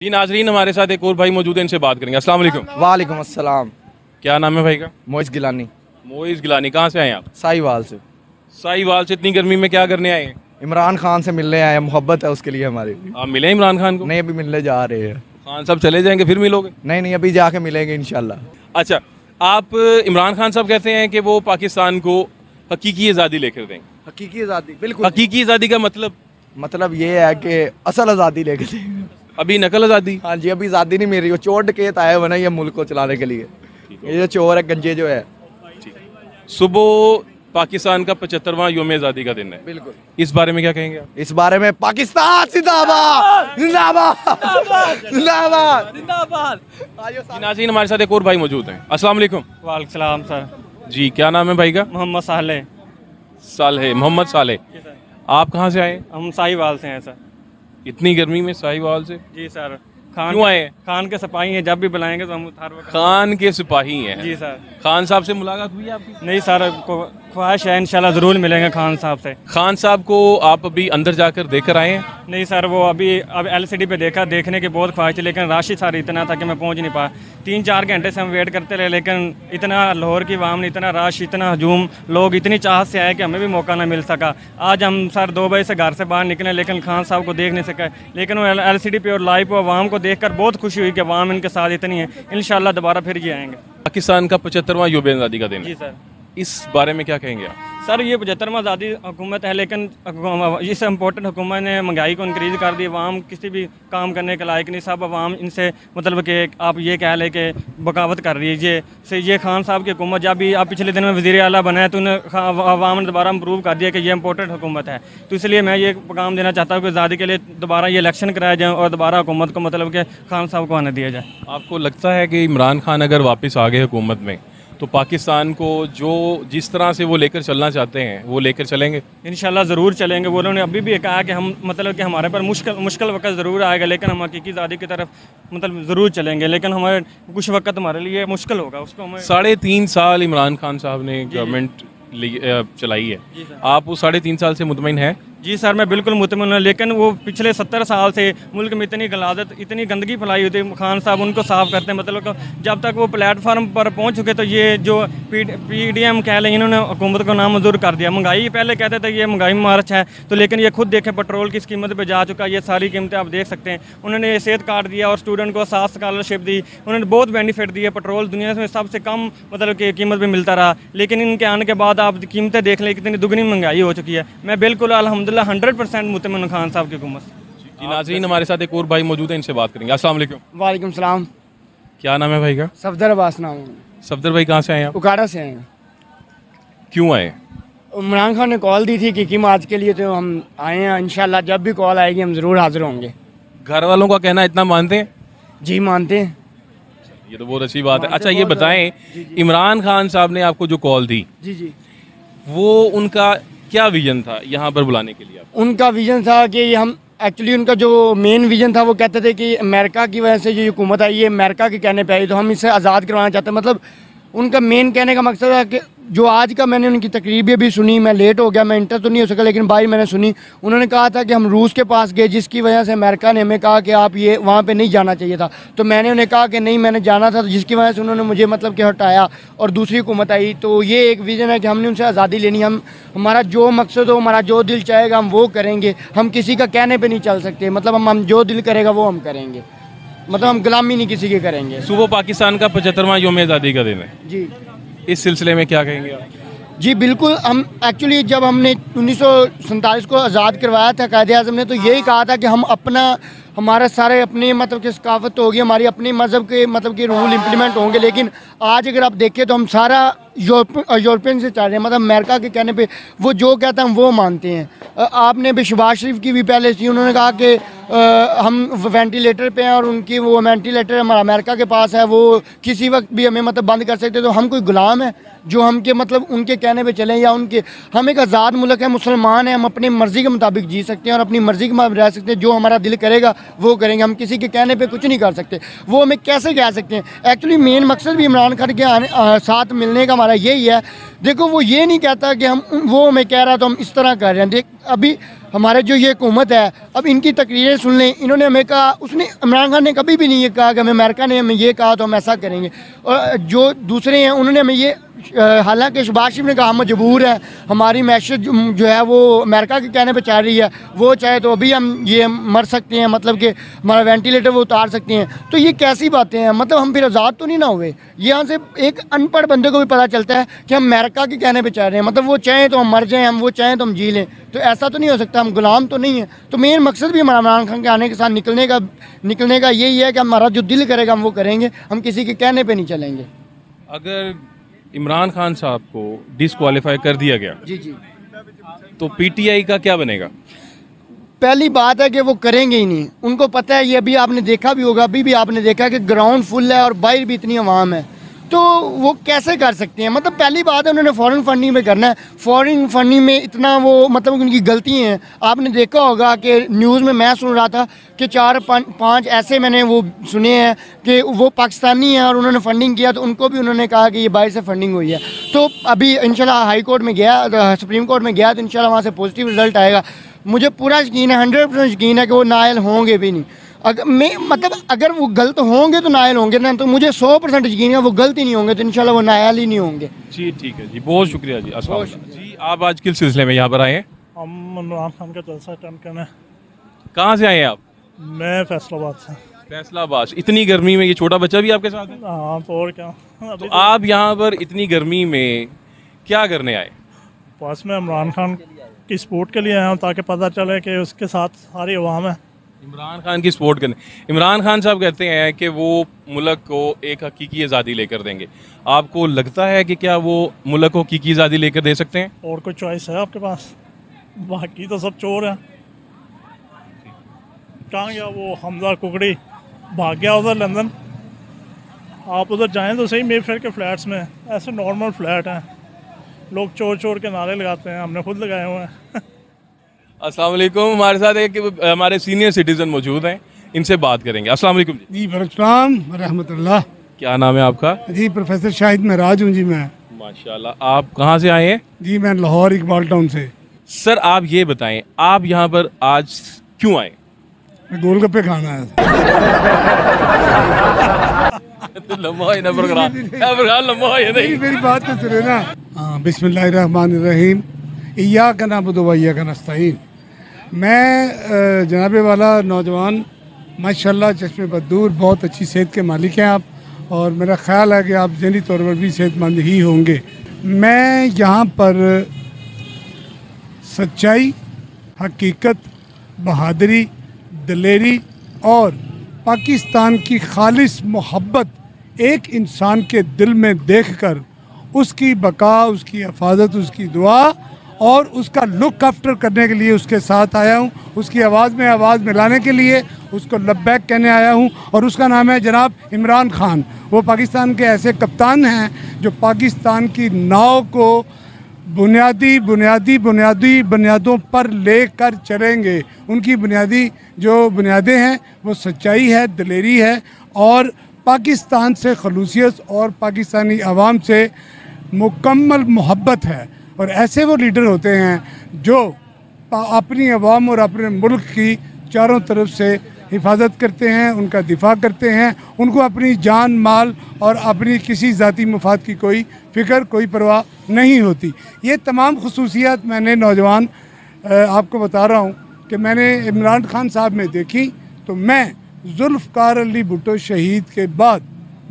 जी नाजरीन हमारे साथ एक और भाई मौजूद है इनसे बात करेंगे। अस्सलाम वालेकुम। वालेकुम अस्सलाम। क्या नाम है भाई का? मोइस गिलानी। मोइस गिलानी कहाँ से आए आप? साहिवाल से। साहिवाल से इतनी गर्मी में क्या करने आए हैं? इमरान खान से मिलने आए हैं मोहब्बत है उसके लिए हमारी आप मिले इमरान खान को? नहीं अभी मिलने जा रहे हैं। खान साहब चले जाएँगे फिर मिलोगे? नहीं नहीं अभी जाके मिलेंगे इंशाल्लाह। अच्छा आप इमरान खान साहब कहते हैं कि वो पाकिस्तान को हकीकी आज़ादी लेकर देंगे। हकीकी आज़ादी बिल्कुल। हकीकी आज़ादी का मतलब? मतलब ये है कि असल आज़ादी लेकर देंगे। अभी नकल आज़ादी हाँ जी अभी आज़ादी नहीं मिल रही वो चोर डकेत आए हुए ना ये मुल्क को चलाने के लिए। ये जो चोर है गंजे जो है। सुबह पाकिस्तान का पचहत्तरवां योम आज़ादी का दिन है। बिल्कुल। इस बारे में क्या कहेंगे इस बारे में पाकिस्तान जिंदाबाद जिंदाबाद जिंदाबाद। जिंदाबाद। जी, हमारे साथ एक और भाई मौजूद हैं। अस्सलाम वालेकुम। वालेकुम सलाम सर। जी क्या नाम है भाई का? मोहम्मद साले साले मोहम्मद साले आप कहाँ से आए? हम साहिवाल से हैं सर। इतनी गर्मी में साहिवाल से? जी सर। खान क्यों आए? खान के सिपाही हैं जब भी बुलाएँगे तो हम हर खान के सिपाही हैं। जी सर। खान साहब से मुलाकात हुई आपकी? नहीं सर को ख्वाहिश है इंशाल्लाह ज़रूर मिलेंगे खान साहब से। खान साहब को आप अभी अंदर जाकर देकर आए हैं? नहीं सर वो अभी अब एलसीडी पे देखा देखने की बहुत ख्वाहिश थी लेकिन राशि सर इतना था कि मैं पहुँच नहीं पाया। तीन चार घंटे से हम वेट करते रहे लेकिन इतना लाहौर की वाम ने इतना रश इतना हजूम लोग इतनी चाहत से आए कि हमें भी मौका ना मिल सका। आज हम सर दो बजे से घर से बाहर निकले लेकिन खान साहब को देख नहीं सके। लेकिन वो एल सी पे और लाइव वाम को देख कर बहुत खुशी हुई कि वाम इनके साथ इतनी है। इन दोबारा फिर ये आएँगे। पाकिस्तान का पचहत्तरवां योम आज़ादी का दिन जी सर। इस बारे में क्या कहेंगे आप? सर ये पचहत्तरवा आज़ादी हुकूमत है लेकिन इस इम्पोर्टेंट हुकूमत ने महँगाई को इंक्रीज़ कर दी। वाम किसी भी काम करने के लायक नहीं सब अवाम इनसे मतलब कि आप ये कह लें कि बगावत कर रही है। ये से ये खान साहब की हुकूमत जब भी आप पिछले दिन में वजी अला बना है तो उन्हें अवाम ने दोबारा प्रूव कर दिया कि ये इम्पोर्टेंट हुकूमत है। तो इसलिए मैं ये पैगाम देना चाहता हूँ कि आज़ादी के लिए दोबारा ये इलेक्शन कराया जाए और दोबारा हुकूमत को मतलब कि खान साहब को आने दिया जाए। आपको लगता है कि इमरान खान अगर वापस आ गए हुकूमत में तो पाकिस्तान को जो जिस तरह से वो लेकर चलना चाहते हैं वो लेकर चलेंगे? इंशाल्लाह ज़रूर चलेंगे। वो उन्होंने अभी भी कहा कि हम मतलब कि हमारे पर मुश्किल मुश्किल वक्त ज़रूर आएगा लेकिन हम हकीकी आज़ादी की तरफ़ मतलब ज़रूर चलेंगे। लेकिन हमारे कुछ वक्त हमारे लिए मुश्किल होगा उसको हमें साढ़े तीन साल इमरान खान साहब ने गवर्नमेंट चलाई है। आप वो साढ़े तीन साल से मुतमिन है। जी सर, मैं बिल्कुल मुतमिन हूँ, लेकिन वो पिछले सत्तर साल से मुल्क में इतनी गलादत इतनी गंदगी फैलाई हुई थी, खान साहब उनको साफ़ करते हैं मतलब जब तक वो प्लेटफार्म पर पहुँच चुके तो ये जो पी पी डी एम कह लें, इन्होंने हुकूमत को नामंजूर कर दिया। महँगाई पहले कहते थे ये महँगाई मार्च है तो लेकिन ये खुद देखें, पेट्रोल किस कीमत पर जा चुका, ये सारी कीमतें आप देख सकते हैं। उन्होंने सेहत कार्ड दिया और स्टूडेंट को सात स्कॉलरशिप दी, उन्होंने बहुत बेनिफिट दिए, पेट्रोल दुनिया में सबसे कम मतलब कि कीमत पर मिलता रहा। लेकिन इनके आने के बाद आप कीमतें देख लें, कितनी दुगनी महँगाई हो चुकी है। मैं बिल्कुल अलहमदिल्ला हंड्रेड परसेंट मुतमिन खान साहब की हुकूमत। नाजरीन हमारे साथ एक और भाई मौजूद है इनसे बात करेंगे। अस्सलाम वालेकुम। वालेकुम सलाम। क्या नाम है भाई का? सफदर अब्बास नाम है। सफदर भाई कहाँ से आए आप? उकाड़ा से आए हैं। क्यों आए? इमरान खान ने कॉल दी थी कि किम आज के लिए तो हम आए हैं इंशाल्लाह जब भी कॉल आएगी हम ज़रूर हाजिर होंगे। घर वालों का कहना इतना मानते हैं? जी मानते हैं। ये तो बहुत अच्छी बात है। अच्छा ये बताएँ इमरान खान साहब ने आपको जो कॉल दी जी जी। वो उनका क्या विजन था यहाँ पर बुलाने के लिए उनका विजन था कि हम एक्चुअली उनका जो मेन विजन था वो कहते थे कि अमेरिका की वजह से जो हुकूमत आई है अमेरिका के कहने पर आई तो हम इसे आज़ाद करवाना चाहते मतलब उनका मेन कहने का मकसद है कि जो आज का मैंने उनकी तकरीबें भी सुनी, मैं लेट हो गया, मैं इंटर तो नहीं हो सका, लेकिन भाई मैंने सुनी। उन्होंने कहा था कि हम रूस के पास गए, जिसकी वजह से अमेरिका ने हमें कहा कि आप ये वहाँ पे नहीं जाना चाहिए था। तो मैंने उन्हें कहा कि नहीं, मैंने जाना था तो जिसकी वजह से उन्होंने मुझे मतलब कि हटाया और दूसरी हुकूमत आई। तो ये एक विज़न है कि हमने उनसे आज़ादी लेनी हम, हमारा जो मकसद हो, हमारा जो दिल चाहेगा, हम वो करेंगे। हम किसी का कहने पर नहीं चल सकते। मतलब हम हम जो दिल करेगा, वो हम करेंगे। मतलब हम गुलामी नहीं किसी की करेंगे। सुबह पाकिस्तान का पचहत्तरवा योम आज़ादी का दिन है। जी। इस सिलसिले में क्या कहेंगे आप? जी बिल्कुल हम एक्चुअली जब हमने उन्नीस को आज़ाद करवाया था कायद अजम ने तो यही कहा था कि हम अपना हमारा सारे अपनी मतलब की सकाफत होगी, हमारी अपनी मज़हब के मतलब के रूल इम्प्लीमेंट होंगे, लेकिन आज अगर आप देखें तो हम सारा यूरोप, यूरोपियन से चल रहे हैं मतलब अमेरिका के कहने पे वो जो कहता हैं वो मानते हैं। आपने भी शबाज शरीफ की भी पहले थी उन्होंने कहा कि हम वेंटिलेटर पे हैं और उनकी वो वेंटिलेटर हमारा अमेरिका के पास है, वो किसी वक्त भी हमें मतलब बंद कर सकते तो हम कोई गुलाम है जो हम के मतलब उनके कहने पे चलें या उनके, हम एक आज़ाद मुल्क है, मुसलमान है, हम अपनी मर्ज़ी के मुताबिक जी सकते हैं और अपनी मर्ज़ी के मुताबिक रह सकते हैं, जो हमारा दिल करेगा वो करेंगे हम किसी के कहने पे कुछ नहीं कर सकते। वो हमें कैसे कह सकते हैं? एक्चुअली मेन मकसद भी इमरान खान के आने आ, साथ मिलने का हमारा यही है। देखो वो ये नहीं कहता कि हम वो हमें कह रहा तो हम इस तरह कर रहे हैं। देख अभी हमारे जो ये हुकूमत है अब इनकी तकरीरें सुन लें। इन्होंने हमें कहा उसने इमरान खान ने कभी भी नहीं ये कहा कि हमें अमेरिका ने हमें ये कहा तो हम ऐसा करेंगे। और जो दूसरे हैं उन्होंने हमें ये हालाँकि शबाज शरीफ ने कहा, हम मजबूर हैं। हमारी मैशत जो है वो अमेरिका के कहने पर चल रही है। वो चाहे तो अभी हम ये मर सकते हैं मतलब कि हमारा वेंटिलेटर वो उतार सकते हैं। तो ये कैसी बातें हैं? मतलब हम फिर आज़ाद तो नहीं ना हुए? यहाँ से एक अनपढ़ बंदे को भी पता चलता है कि हम अमेरिका के कहने पर चल रहे हैं। मतलब वो चाहें तो हम मर जाएँ, हम वो चाहें तो हम जी लें। तो ऐसा तो नहीं हो सकता, हम गुलाम तो नहीं है। तो मेन मकसद भी हमारा इमरान खान के आने के साथ निकलने का निकलने का यही है कि हमारा जो दिल करेगा, हम वो करेंगे। हम किसी के कहने पर नहीं चलेंगे। अगर इमरान खान साहब को डिसक्वालीफाई कर दिया गया। जी जी। तो पीटीआई का क्या बनेगा? पहली बात है कि वो करेंगे ही नहीं। उनको पता है ये अभी आपने देखा भी होगा अभी भी आपने देखा कि ग्राउंड फुल है और बाहर भी इतनी आवाम है। तो वो कैसे कर सकते हैं? मतलब पहली बात है, उन्होंने फॉरेन फंडिंग में करना है। फॉरेन फंडिंग में इतना वो मतलब उनकी गलती हैं। आपने देखा होगा कि न्यूज़ में मैं सुन रहा था कि चार पाँच ऐसे मैंने वो सुने हैं कि वो पाकिस्तानी हैं और उन्होंने फंडिंग किया तो उनको भी उन्होंने कहा कि ये बाहर से फंडिंग हुई है। तो अभी इंशाल्लाह हाई कोर्ट में गया सुप्रीम कोर्ट में गया तो इंशाल्लाह वहाँ से पॉजिटिव रिज़ल्ट आएगा। मुझे पूरा यकीन है हंड्रेड परसेंट यकीन है कि वो नायल होंगे भी नहीं। अगर मैं मतलब अगर वो गलत होंगे तो नायल होंगे ना तो मुझे सौ परसेंट यकीन है वो गलत ही नहीं होंगे तो इंशाल्लाह वो नायल ही नहीं होंगे। जी ठीक है जी बहुत शुक्रिया जी अस्सलाम वालेकुम। जी आप आज किस सिलसिले में यहाँ पर आए हैं? हम इमरान खान का जलसा अटेंड करने कहाँ से आए हैं आप? मैं फैसलाबाद से। फैसलाबाद इतनी गर्मी में ये छोटा बच्चा भी आपके साथ है? हाँ तो और क्या। तो आप यहाँ पर इतनी गर्मी में क्या करने आए? बस में इमरान खान की सपोर्ट के लिए आया हूँ ताकि पता चले कि उसके साथ सारी अवाम है। इमरान खान की सपोर्ट करने इमरान खान साहब कहते हैं कि वो मुल्क को एक हकीकी आज़ादी लेकर देंगे। आपको लगता है कि क्या वो मुल्क को हकीकी आज़ादी लेकर दे सकते हैं? और कोई चॉइस है आपके पास? बाकी तो सब चोर हैं। कहाँ गया वो हमजा कुकड़ी? भाग गया उधर लंदन। आप उधर जाएँ तो सही मेफेयर के फ्लैट्स में। ऐसे नॉर्मल फ्लैट हैं। लोग चोर चोर के नारे लगाते हैं। हमने खुद लगाए हुए हैं। अस्सलाम वालेकुम। हमारे साथ एक हमारे सीनियर सिटीजन मौजूद हैं। इनसे बात करेंगे। अस्सलाम वालेकुम जी। बरकलाम रहमतुल्लाह। क्या नाम है आपका? जी प्रोफेसर शाहिद महराज हूँ जी मैं। माशाल्लाह। आप कहाँ से आए हैं? जी मैं लाहौर इकबाल टाउन से। सर आप ये बताएँ आप यहाँ पर आज क्यों आए? मैं गोलगप्पे खाना आया था। लंबा है ना प्रोग्राम प्रोग्राम लंबा है नहीं। मेरी बात तो सुने ना। हाँ बिस्मिल्लाहिर्रहमानिर्रहीम। इया का नाम वैया का नस्ताइन मैं जनाबे वाला नौजवान, माशाल्लाह चश्मे बदूर, बहुत अच्छी सेहत के मालिक हैं आप, और मेरा ख्याल है कि आप जहनी तौर पर भी सेहतमंद ही होंगे। मैं यहाँ पर सच्चाई, हकीकत, बहादरी, दलेरी और पाकिस्तान की खालिश मोहब्बत एक इंसान के दिल में देखकर उसकी बका, उसकी हफाजत, उसकी दुआ और उसका लुक आफ्टर करने के लिए उसके साथ आया हूँ। उसकी आवाज़ में आवाज़ मिलाने के लिए उसको लब्बैक कहने आया हूँ और उसका नाम है जनाब इमरान खान। वो पाकिस्तान के ऐसे कप्तान हैं जो पाकिस्तान की नाव को बुनियादी बुनियादी बुनियादी बुनियादों पर लेकर चलेंगे। उनकी बुनियादी जो बुनियादें हैं, वो सच्चाई है, दलेरी है और पाकिस्तान से खलूसियत और पाकिस्तानी आवाम से मुकम्मल मोहब्बत है। और ऐसे वो लीडर होते हैं जो अपनी आवाम और अपने मुल्क की चारों तरफ़ से हिफाजत करते हैं, उनका दिफा करते हैं, उनको अपनी जान, माल और अपनी किसी ज़ाती मफाद की कोई फ़िक्र, कोई परवाह नहीं होती। ये तमाम खसूसियात मैंने नौजवान आपको बता रहा हूँ कि मैंने इमरान खान साहब में देखी तो मैं जुल्फ़कार अली भुट्टो शहीद के बाद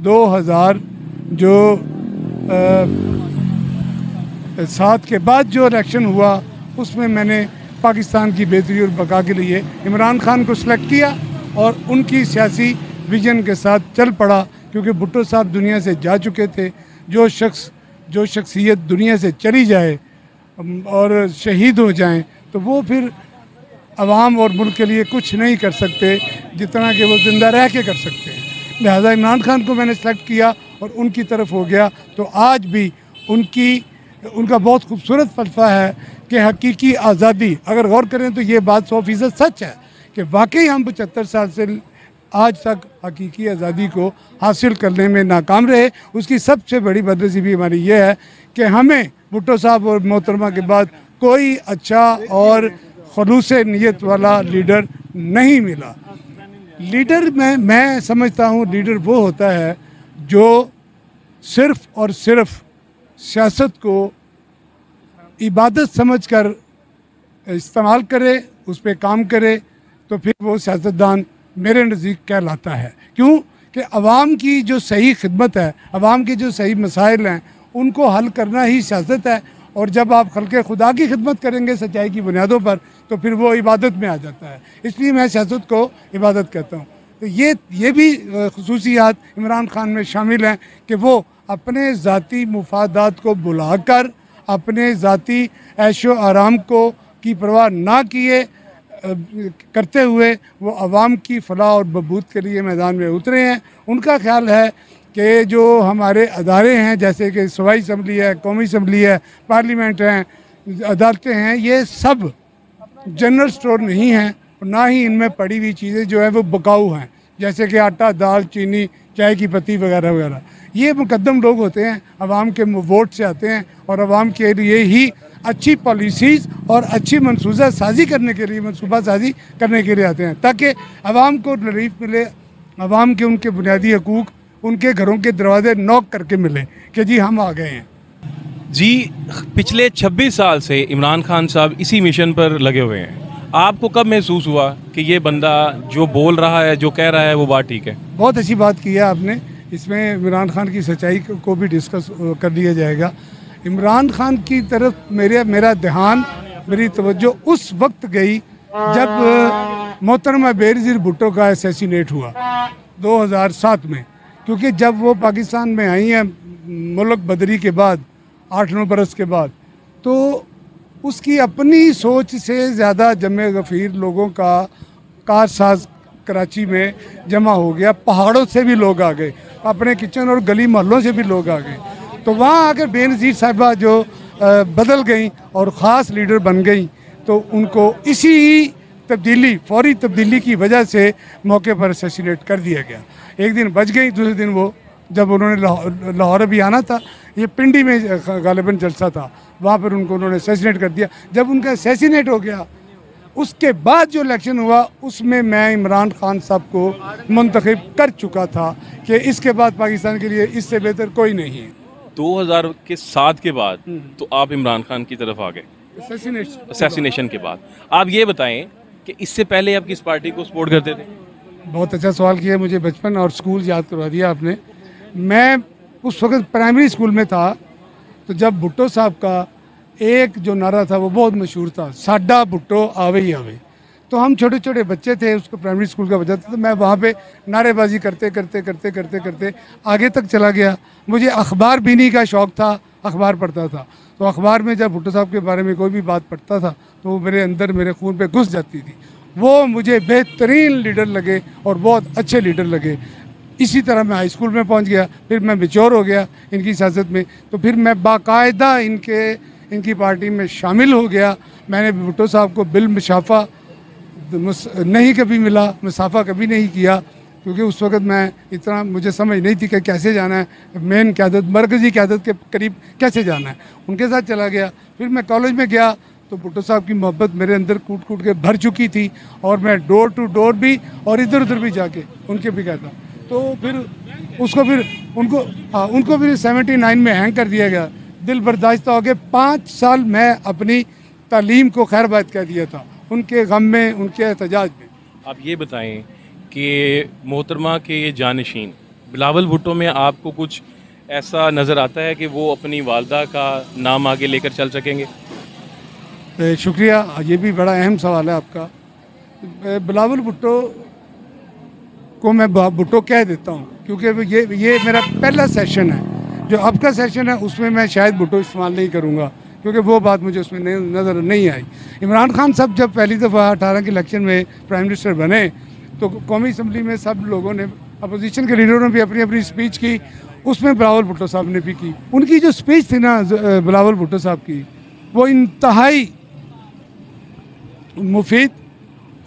2000 जो सात के बाद जो इलेक्शन हुआ, उसमें मैंने पाकिस्तान की बेहतरी और बका के लिए इमरान खान को सिलेक्ट किया और उनकी सियासी विजन के साथ चल पड़ा, क्योंकि भुट्टो साहब दुनिया से जा चुके थे, जो शख्स, जो शख्सियत दुनिया से चली जाए और शहीद हो जाएँ तो वो फिर आवाम और मुल्क के लिए कुछ नहीं कर सकते, जितना कि वो ज़िंदा रह के कर सकते हैं। लिहाजा इमरान खान को मैंने सेलेक्ट किया और उनकी तरफ़ हो गया तो आज भी उनकी उनका बहुत खूबसूरत फलसफा है कि हकीकी आज़ादी, अगर गौर करें तो ये बात सौ फ़ीसद सच है कि वाकई हम पचहत्तर साल से आज तक हकीकी आज़ादी को हासिल करने में नाकाम रहे। उसकी सबसे बड़ी बदनसीबी हमारी ये है कि हमें भुट्टो साहब और मोहतरमा के बाद कोई अच्छा और खलूस नीयत वाला लीडर नहीं मिला। लीडर में, मैं समझता हूँ लीडर वो होता है जो सिर्फ़ और सिर्फ़ सियासत को इबादत समझकर इस्तेमाल करे, उस पर काम करे तो फिर वो सियासतदान मेरे नज़दीक कहलाता है। क्यों? कि आवाम की जो सही खिदमत है आवाम के जो सही मसाइल हैं, उनको हल करना ही सियासत है, और जब आप खलके खुदा की खिदमत करेंगे, सच्चाई की बुनियादों पर तो फिर वो इबादत में आ जाता है। इसलिए मैं सियासत को इबादत कहता हूँ। तो ये ये भी खसूसियात इमरान खान में शामिल हैं कि वो अपने ज़ाती मुफादात को बुलाकर, अपने ज़ाती ऐशो आराम को की परवाह ना किए करते हुए वो आवाम की फलाह और बबूत के लिए मैदान में उतरे हैं। उनका ख्याल है कि जो हमारे अदारे हैं, जैसे कि सूबाई असम्बली है, कौमी असम्बली है, पार्लियामेंट हैं, अदालतें हैं, ये सब जनरल स्टोर नहीं हैं ना ही इनमें पड़ी हुई चीज़ें जो हैं, वो बकाऊ हैं। जैसे कि आटा, दाल, चीनी, चाय की पत्ती वगैरह वगैरह। ये मुकदम लोग होते हैं आवाम के वोट से आते हैं और आवाम के लिए ही अच्छी पॉलिसीज़ और अच्छी मनसूबा साजी करने के लिए, मनसूबा साजी करने के लिए आते हैं, ताकि आवाम को रिलीफ मिले आवाम के उनके बुनियादी हकूक़, उनके घरों के दरवाजे नॉक करके मिले कि जी हम आ गए हैं। जी, पिछले 26 साल से इमरान खान साहब इसी मिशन पर लगे हुए हैं। आपको कब महसूस हुआ कि ये बंदा जो बोल रहा है, जो कह रहा है, वो बात ठीक है? बहुत अच्छी बात की है आपने। इसमें इमरान खान की सच्चाई को भी डिस्कस कर लिया जाएगा। इमरान खान की तरफ़ मेरे, मेरा ध्यान, मेरी तवज्जो उस वक्त गई जब मोहतरमा बेनज़ीर भुट्टो का असैसिनेट हुआ 2007 में। क्योंकि जब वो पाकिस्तान में आई हैं, मुल्क बदरी के बाद आठ नौ बरस के बाद तो उसकी अपनी सोच से ज़्यादा जमे गफ़ीर लोगों का कारसाज कराची में जमा हो गया। पहाड़ों से भी लोग आ गए, अपने किचन और गली मोहल्लों से भी लोग आ गए। तो वहाँ आकर बेनज़ीर साहिबा जो बदल गई और ख़ास लीडर बन गई तो उनको इसी तब्दीली, फौरी तब्दीली की वजह से मौके पर असैसिनेट कर दिया गया। एक दिन बच गई, दूसरे दिन वो जब उन्होंने लाहौर भी आना था ये पिंडी में गालिबन जलसा था वहाँ पर उनको उन्होंने असैसिनेट कर दिया। जब उनका असैसिनेट हो गया उसके बाद जो इलेक्शन हुआ उसमें मैं इमरान खान साहब को मुंतखब कर चुका था कि इसके बाद पाकिस्तान के लिए इससे बेहतर कोई नहीं है। 2000 के सात के बाद तो आप इमरान खान की तरफ़ आ गए। असैसिनेशन के बाद। आप ये बताएँ कि इससे पहले आप किस पार्टी को सपोर्ट करते थे? बहुत अच्छा सवाल किया मुझे बचपन और स्कूल याद करवा दिया आपने। मैं उस वक्त प्राइमरी स्कूल में था तो जब भुट्टो साहब का एक जो नारा था, वो बहुत मशहूर था साडा भुट्टो आवे ही आवे। तो हम छोटे छोटे बच्चे थे, उसको प्राइमरी स्कूल का बच्चा था तो मैं वहाँ पे नारेबाजी करते करते करते करते करते आगे तक चला गया। मुझे अखबार बीनी का शौक़ था, अखबार पढ़ता था। तो अखबार में जब भुट्टो साहब के बारे में कोई भी बात पढ़ता था तो वो मेरे अंदर, मेरे खून पर घुस जाती थी। वो मुझे बेहतरीन लीडर लगे और बहुत अच्छे लीडर लगे। इसी तरह मैं हाई स्कूल में पहुँच गया, फिर मैं मेच्योर हो गया इनकी सियासत में। तो फिर मैं बाकायदा इनके, इनकी पार्टी में शामिल हो गया। मैंने भुट्टो साहब को बिल मुशाफा नहीं कभी मिला, मुसाफा कभी नहीं किया, क्योंकि उस वक्त मैं इतना, मुझे समझ नहीं थी कि कैसे जाना है। मेन क्यादत, मरकज़ी क्यादत के करीब कैसे जाना है। उनके साथ चला गया। फिर मैं कॉलेज में गया तो भुट्टो साहब की मोहब्बत मेरे अंदर कूट कूट के भर चुकी थी और मैं डोर टू डोर भी और इधर उधर भी जाके उनके भी कहता तो फिर उसको फिर उनको हाँ उनको फिर सेवेंटी नाइन में हैंग कर दिया गया। दिल बर्दाश्त हो गए पाँच साल मैं अपनी तालीम को खैर बात कह दिया था उनके गम में उनके एहतजाज में। आप ये बताएँ कि मोहतरमा के ये जानशीन बिलावल भुट्टो में आपको कुछ ऐसा नज़र आता है कि वो अपनी वालदा का नाम आगे लेकर चल सकेंगे? शुक्रिया ये भी बड़ा अहम सवाल है आपका। बिलावल भुट्टो को मैं भुट्टो कह देता हूँ, क्योंकि ये ये मेरा पहला सेशन है। जो अब का सेशन है, उसमें मैं शायद भुट्टो इस्तेमाल नहीं करूँगा, क्योंकि वो बात मुझे उसमें नहीं नज़र नहीं आई। इमरान खान साहब जब पहली दफ़ा अठारह के इलेक्शन में प्राइम मिनिस्टर बने तो कौमी असम्बली में सब लोगों ने अपोजिशन के लीडरों ने भी अपनी अपनी स्पीच की, उसमें बिलावल भुट्टो साहब ने भी की। उनकी जो स्पीच थी ना बिलावल भुट्टो साहब की, वो इंतहाई मुफीद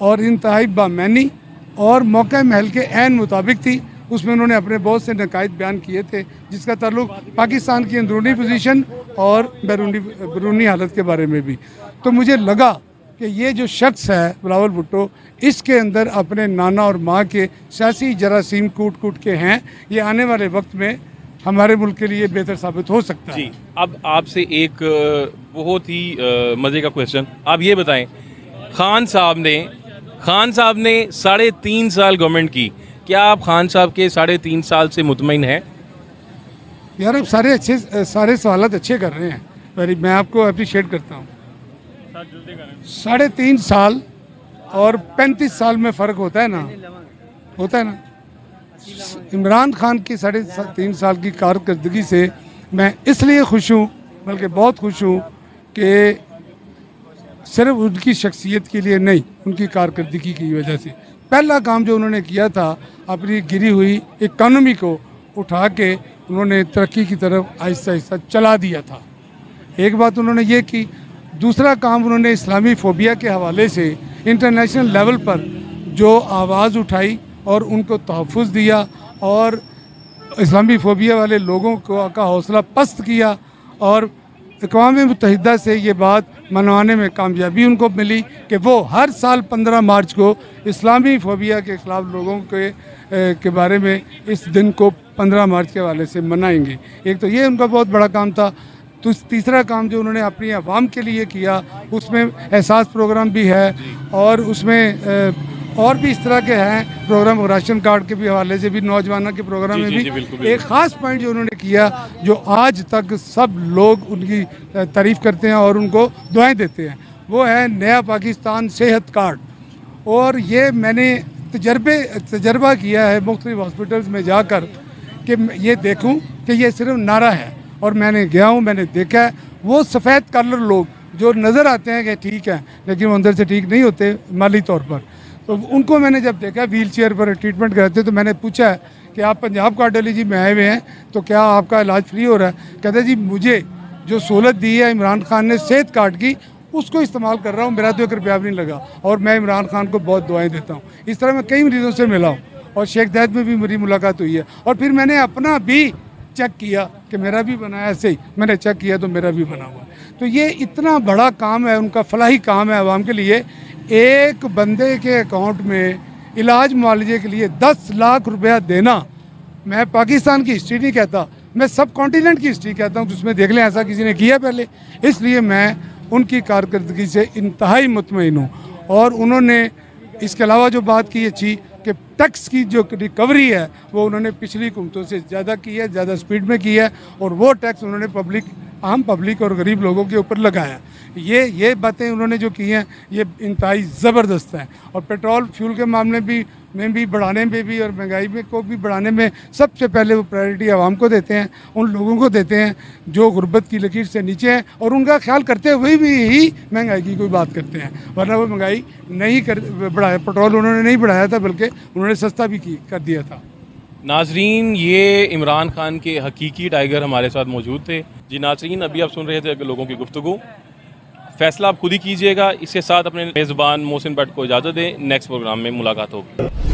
और इंतहाई बामैनी और मौके महल के एन मुताबिक थी। उसमें उन्होंने अपने बहुत से नकायद बयान किए थे जिसका ताल्लुक पाकिस्तान की अंदरूनी पोजीशन और बैरूनी बैरूनी हालत के बारे में भी। तो मुझे लगा कि ये जो शख्स है बिलावल भुट्टो इसके अंदर अपने नाना और माँ के सियासी जरासीम कूट कूट के हैं। ये आने वाले वक्त में हमारे मुल्क के लिए बेहतर साबित हो सकता जी है। अब आपसे एक बहुत ही मज़े का क्वेश्चन आप ये बताएँ खान साहब ने खान साहब ने साढ़े तीन साल गवर्नमेंट की। क्या आप खान साहब के साढ़े तीन साल से मुतमिन हैं? यार अब सारे अच्छे, सारे सवाल अच्छे कर रहे हैं। वेरी मैं आपको अप्रिशिएट करता हूँ। साढ़े तीन साल और पैंतीस साल में फ़र्क होता है ना? होता है ना? इमरान खान की साढ़े तीन साल की कारकर्दगी से मैं इसलिए खुश हूँ, बल्कि बहुत खुश हूँ कि सिर्फ़ उनकी शख्सियत के लिए नहीं, उनकी कारकर्दगी की वजह से। पहला काम जो उन्होंने किया था, अपनी गिरी हुई इकानमी को उठा के उन्होंने तरक्की की तरफ़ आहिस्ता आहिस्ता चला दिया था। एक बात उन्होंने ये की, दूसरा काम उन्होंने इस्लामी फोबिया के हवाले से इंटरनेशनल लेवल पर जो आवाज़ उठाई और उनको तहफ़ दिया और इस्लामी फोबिया वाले लोगों को का हौसला पस्त किया और अकवा मुतहदा से ये बात मनवाने में कामयाबी उनको मिली कि वो हर साल पंद्रह मार्च को इस्लामी फोबिया के ख़िलाफ़ लोगों के ए, के बारे में इस दिन को पंद्रह मार्च के हवाले से मनाएँगे। एक तो ये उनका बहुत बड़ा काम था। तो तीसरा काम जो उन्होंने अपनी आवाम के लिए किया उसमें एहसास प्रोग्राम भी है और उसमें अ, और भी इस तरह के हैं प्रोग्राम और राशन कार्ड के भी हवाले से भी नौजवानों के प्रोग्राम में भी बिल्कुल, एक ख़ास पॉइंट जो उन्होंने किया जो आज तक सब लोग उनकी तारीफ़ करते हैं और उनको दुआएँ देते हैं वो है नया पाकिस्तान सेहत कार्ड। और ये मैंने तजर्बे तजर्बा किया है मुख्तलिफ़ हॉस्पिटल्स में जाकर कि ये देखूँ कि ये सिर्फ़ नारा है। और मैंने गया हूँ मैंने देखा है वो सफ़ेद कलर लोग जो नज़र आते हैं कि ठीक है लेकिन वो अंदर से ठीक नहीं होते माली तौर पर। तो उनको मैंने जब देखा व्हील चेयर पर ट्रीटमेंट कराते तो मैंने पूछा कि आप पंजाब कार्डियोलॉजी में आए हुए हैं तो क्या आपका इलाज फ्री हो रहा है? कहते जी, मुझे जो सहूलत दी है इमरान खान ने सेहत कार्ड की, उसको इस्तेमाल कर रहा हूँ, मेरा तो एक रुपया भी नहीं लगा और मैं इमरान खान को बहुत दुआएँ देता हूँ। इस तरह मैं कई मरीजों से मिला हूँ और शेख दैद में भी मेरी मुलाकात हुई है और फिर मैंने अपना भी चेक किया कि मेरा भी बना ऐसे ही मैंने चेक किया तो मेरा भी बना हुआ तो ये इतना बड़ा काम है, उनका फलाही काम है आवाम के लिए एक बंदे के अकाउंट में इलाज मुआवजे के लिए दस लाख रुपया देना। मैं पाकिस्तान की हिस्ट्री नहीं कहता, मैं सब कॉन्टीनेंट की हिस्ट्री कहता हूँ, जिसमें देख लें ऐसा किसी ने किया पहले। इसलिए मैं उनकी कारकर्दगी से इंतहाई मुतमिन हूँ। और उन्होंने इसके अलावा जो बात की अच्छी, कि टैक्स की जो रिकवरी है, वो उन्होंने पिछली हुकूमतों से ज़्यादा की है, ज़्यादा स्पीड में की है, और वो टैक्स उन्होंने पब्लिक आम पब्लिक और गरीब लोगों के ऊपर लगाया। ये ये बातें उन्होंने जो की हैं, ये इंतहाई ज़बरदस्त हैं। और पेट्रोल, फ्यूल के मामले भी, में भी, बढ़ाने में भी और महँगाई में को भी बढ़ाने में सबसे पहले वो प्रायोरिटी आवाम को देते हैं, उन लोगों को देते हैं जो गुर्बत की लकीर से नीचे हैं और उनका ख्याल करते हुए भी ही महँगाई की कोई बात करते हैं। वरना वो महँगाई नहीं कर, बढ़ाया, पेट्रोल उन्होंने नहीं बढ़ाया था, बल्कि उन्होंने सस्ता भी की, कर दिया था। नाजरीन, ये इमरान खान के हकीकी टाइगर हमारे साथ मौजूद थे। जी नाजरीन, अभी आप सुन रहे थे लोगों की गुफ्तु फैसला आप खुद ही कीजिएगा, इसके साथ अपने मेज़बान मोहसिन भट्ट को इजाज़त दें। नेक्स्ट प्रोग्राम में मुलाकात होगी।